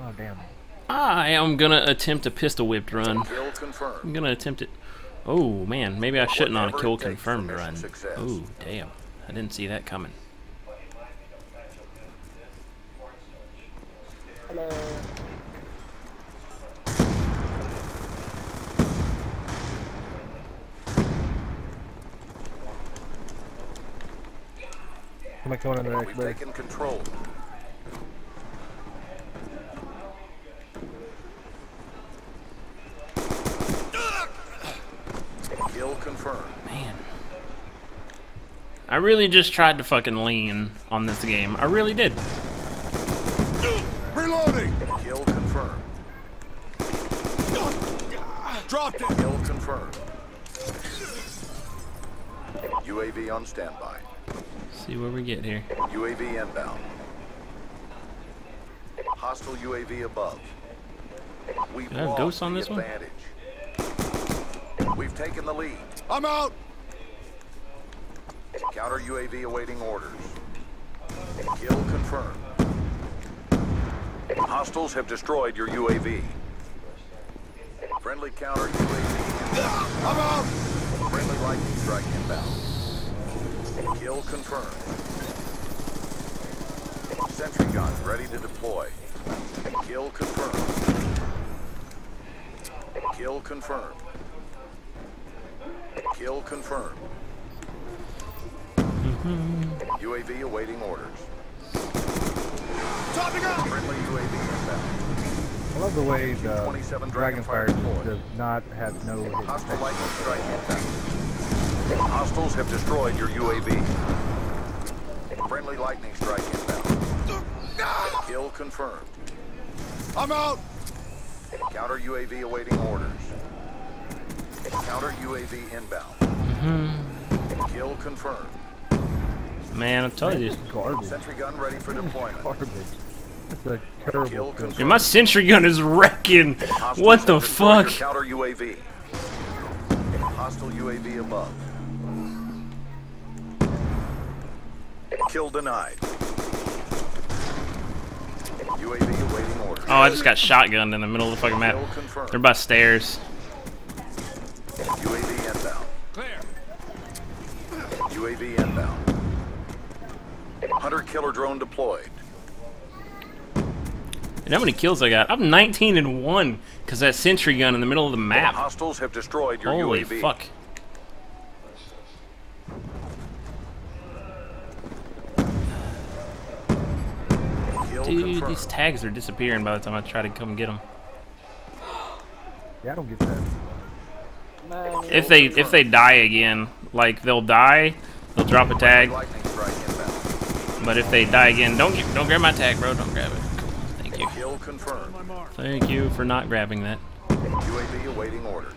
Oh damn. I am gonna attempt a pistol whipped run. I'm gonna attempt it. Oh man, maybe I shouldn't on a kill it confirmed run. success. Oh damn, I didn't see that coming. Hello. Somebody coming in the next We've base. taken control. Kill confirmed. Man. I really just tried to fucking lean on this game. I really did. Reloading! Kill confirmed. Dropped it! Kill confirmed. UAV on standby. See where we get here. UAV inbound. Hostile UAV above. We've Do I have ghosts on the this one? We've taken the lead. I'm out! Counter UAV awaiting orders. Kill confirmed. Hostiles have destroyed your UAV. Friendly counter UAV. I'm out! Friendly lightning strike inbound. Kill confirmed. Sentry gun ready to deploy. Kill confirmed. Kill confirmed. Kill confirmed. UAV awaiting orders. Topping out! Friendly UAV inbound. I love the way the Dragonfire Dragonfire does not have no Hostile lightning strike inbound. Hostiles have destroyed your UAV. Friendly lightning strike inbound. Kill confirmed. I'm out! Counter UAV awaiting orders. Counter UAV inbound. Mm-hmm. Kill confirmed. Man, I told you. Garbage. Sentry gun ready for deployment. Garbage. That's a terrible Kill kill. Dude, my sentry gun is wrecking. Hostiles What the fuck? Counter UAV. Hostile UAV above. Kill denied. UAV awaiting orders. Oh, I just got shotgunned in the middle of the fucking map. They're by stairs. UAV inbound. Clear. UAV inbound. Hunter killer drone deployed. And how many kills I got? I'm 19 and 1 because that sentry gun in the middle of the map. Hostiles have destroyed your Holy UAV. fuck. Dude, these tags are disappearing by the time I try to come get them. Yeah, I don't get that. If they if they die again, like they'll die, they'll drop a tag. Lightning strike inbound. But if they die again, don't get, don't grab my tag, bro. Don't grab it. Thank you. Kill confirmed. Thank you for not grabbing that. UAV awaiting orders.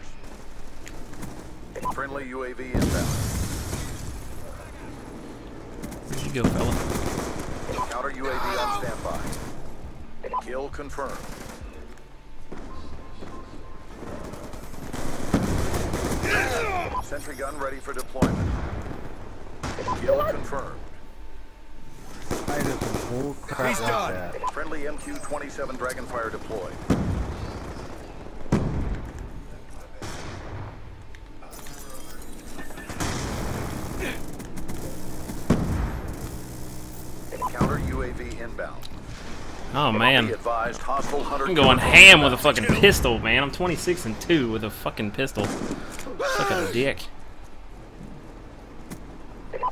Friendly UAV inbound. Where'd you go, fella? Counter UAV on standby. Kill confirmed. Sentry gun ready for deployment. Kill confirmed. I did some bull crap He's like done. that. Friendly MQ-27 Dragonfire deployed. Counter UAV inbound. Oh man, advised, hostile hunter. I'm going ham with a fucking pistol, man. I'm 26 and 2 with a fucking pistol. Suck a dick.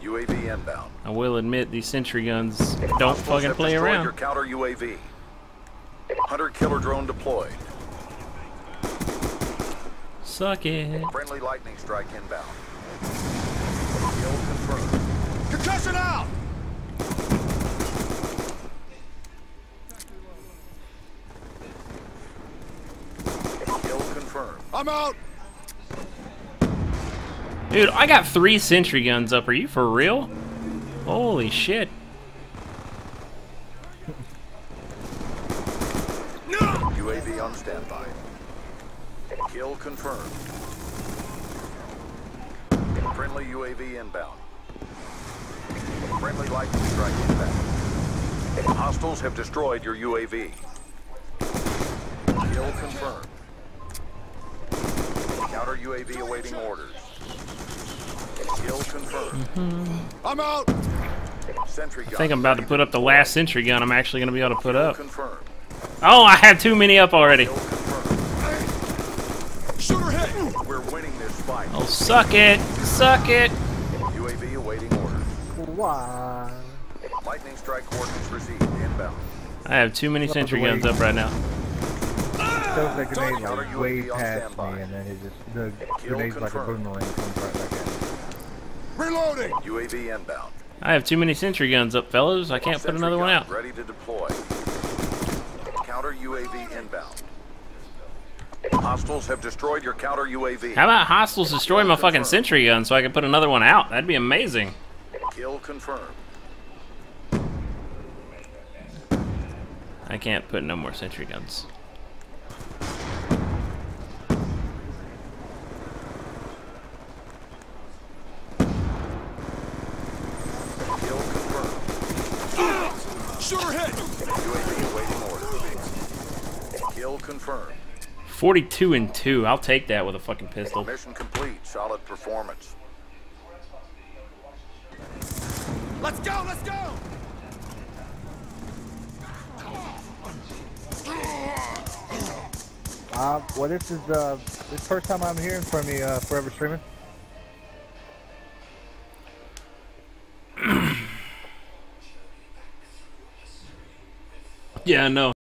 UAV inbound. I will admit these sentry guns don't Hostiles fucking play around. Your counter UAV. Hunter killer drone deployed. Suck it. Friendly lightning strike inbound. Kill confirmed. Concussion out! Kill confirmed. I'm out! Dude, I got three sentry guns up. Are you for real? Holy shit. No! UAV on standby. Kill confirmed. Friendly UAV inbound. Friendly lightning strike inbound. Hostiles have destroyed your UAV. Kill confirmed. Counter UAV awaiting orders. Kill confirmed. I'm out. Sentry gun. I think I'm about to put up the last sentry gun I'm actually gonna be able to put up. Oh, I have too many up already. Kill confirmed. Shooter hit. We're winning this fight. Oh, suck it, suck it. UAV awaiting orders. Why? Lightning strike coordinates received. Inbound. I have too many sentry guns up right now. Throws that grenade like way past me, and then it just the grenade's like a boomerang comes right back at me. Reloading. UAV inbound. I have too many sentry guns up, fellas. I can't put another one gun out. Ready to deploy. Counter UAV inbound. Hostiles have destroyed your counter UAV. How about hostiles destroy my fucking sentry gun so I can put another one out? That'd be amazing. Kill confirmed. I can't put no more sentry guns. Kill confirmed. Shooter hit. UAV awaiting orders. Kill confirmed. 42 and 2. I'll take that with a fucking pistol. Mission complete. Solid performance. Let's go. Let's go. Uh, well, this is uh, this first time I'm hearing from you, uh, Forever Streaming. Yeah, no.